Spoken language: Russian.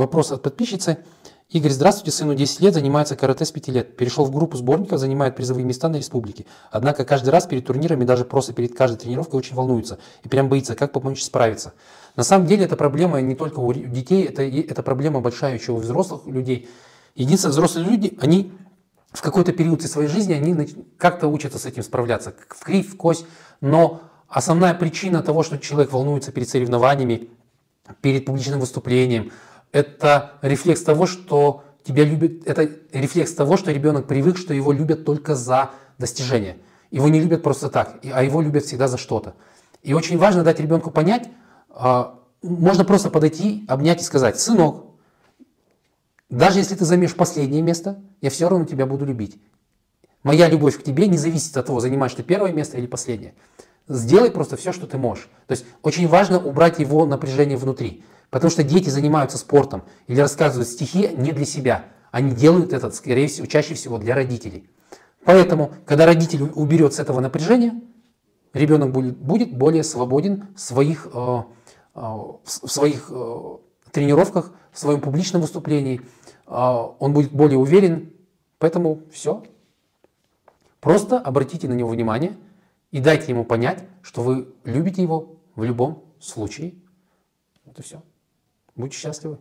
Вопрос от подписчицы. Игорь, здравствуйте, сыну 10 лет, занимается карате с 5 лет. Перешел в группу сборников, занимает призовые места на республике. Однако каждый раз перед турнирами, даже просто перед каждой тренировкой очень волнуется и прям боится, как помочь справиться. На самом деле это проблема не только у детей, это, это проблема большая еще у взрослых людей. Единственное, взрослые люди, они в какой-то период своей жизни, они как-то учатся с этим справляться, в кривь, в кость, но основная причина того, что человек волнуется перед соревнованиями, перед публичным выступлением, это рефлекс того, что тебя любят, это рефлекс того, что ребенок привык, что его любят только за достижения. Его не любят просто так, а его любят всегда за что-то. И очень важно дать ребенку понять, а, можно просто подойти, обнять и сказать, сынок, даже если ты займешь последнее место, я все равно тебя буду любить. Моя любовь к тебе не зависит от того, занимаешь ты первое место или последнее. Сделай просто все, что ты можешь. То есть очень важно убрать его напряжение внутри. Потому что дети занимаются спортом или рассказывают стихи не для себя. Они делают это, скорее всего, чаще всего для родителей. Поэтому, когда родитель уберет с этого напряжения, ребенок будет, будет более свободен в своих, э, э, в своих э, тренировках, в своем публичном выступлении. Э, он будет более уверен. Поэтому все. Просто обратите на него внимание – и дайте ему понять, что вы любите его в любом случае. Вот и все. Будьте счастливы.